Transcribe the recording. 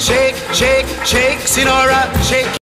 shake, shake, shake, Sinora, shake.